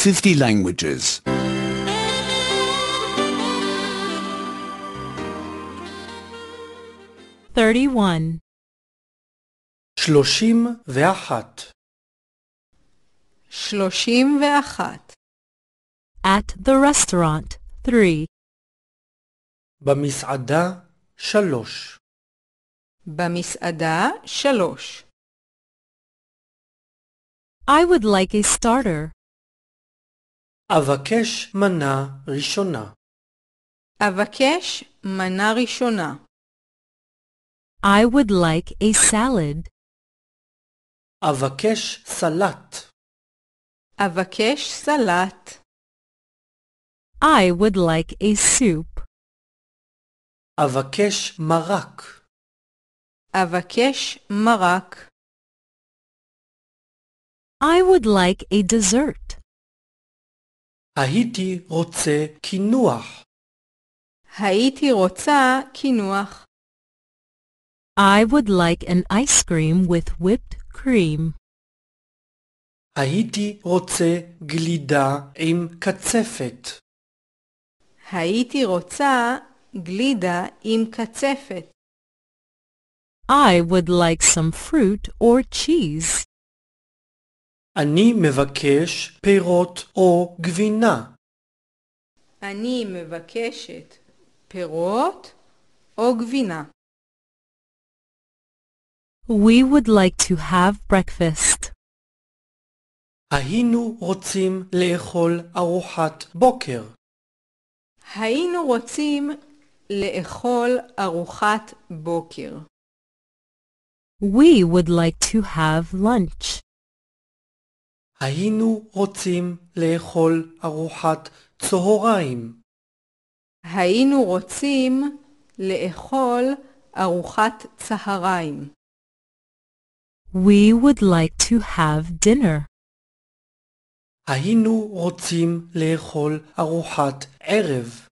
50 languages. 31. שלושים ואחת. שלושים ואחת. At the restaurant. 3. במסעדה שלוש. במסעדה שלוש. I would like a starter. אבקש מנה ראשונה. אבקש מנה ראשונה. I would like a salad. אבקש סלט. אבקש סלט. I would like a soup. אבקש מרק. אבקש מרק. I would like a dessert. הייתי רוצה קינוח. הייתי רוצה קינוח. I would like an ice cream with whipped cream. הייתי רוצה גלידה עם קצפת. הייתי רוצה גלידה עם קצפת. I would like some fruit or cheese. אני מבקש פירות או גבינה. אני מבקשת פירות או גבינה. We would like to have breakfast. היינו רוצים לאכול ארוחת בוקר. היינו רוצים לאכול ארוחת בוקר. We would like to have lunch. היינו רוצים לאכול ארוחת צהריים. היינו רוצים לאכול ארוחת צהריים. We would like to have dinner. היינו רוצים לאכול ארוחת ערב.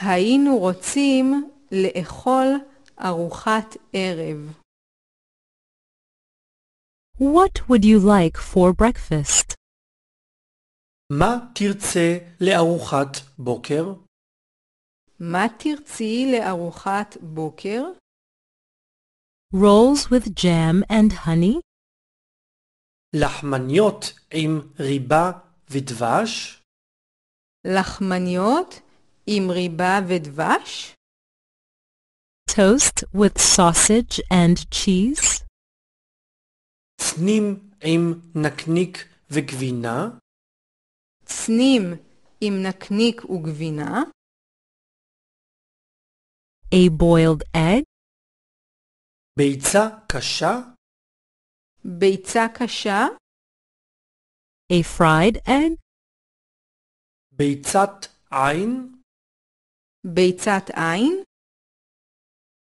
היינו רוצים לאכול ארוחת ערב. What would you like for breakfast? מה תרצה לארוחת בוקר? מה תרצי לארוחת בוקר? Rolls with jam and honey? לחמניות עם ריבה ודבש? לחמניות עם ריבה ודבש? Toast with sausage and cheese? צנים עם נקניק וגבינה? צנים עם נקניק וגבינה? A boiled egg? ביצה קשה? ביצה קשה? A fried egg? ביצת עין? ביצת עין?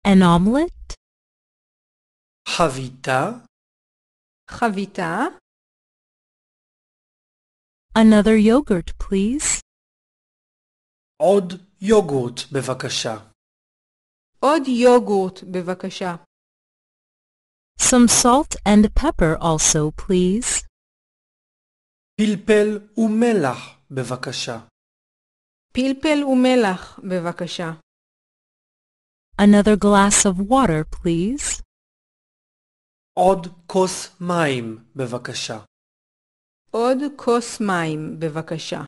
An omelette? חביתה? חביתה? Another yogurt, please. עוד יוגורט בבקשה. עוד יוגורט בבקשה. Some salt and pepper also, please. פלפל ומלח בבקשה. פלפל ומלח בבקשה. Another glass of water, please. עוד כוס מים בבקשה. עוד כוס מים בבקשה.